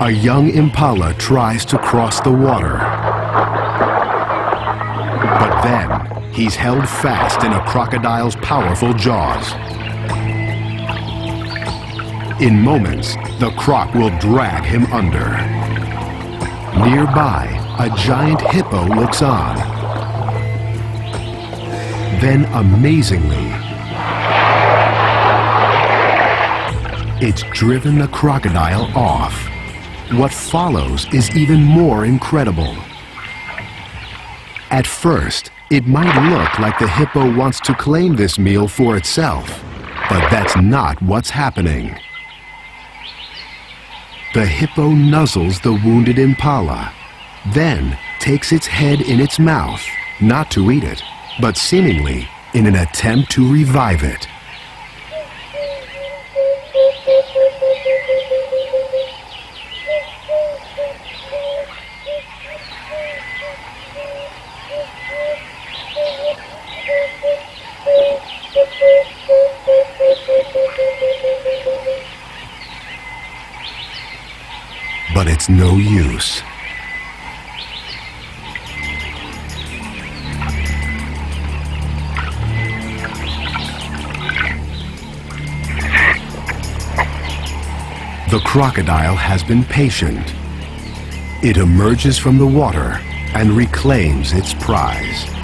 A young impala tries to cross the water. But then, he's held fast in a crocodile's powerful jaws. In moments, the croc will drag him under. Nearby, a giant hippo looks on. Then, amazingly, it's driven the crocodile off. What follows is even more incredible. At first, it might look like the hippo wants to claim this meal for itself, but that's not what's happening. The hippo nuzzles the wounded impala, then takes its head in its mouth, not to eat it, but seemingly in an attempt to revive it. But it's no use. The crocodile has been patient. It emerges from the water and reclaims its prize.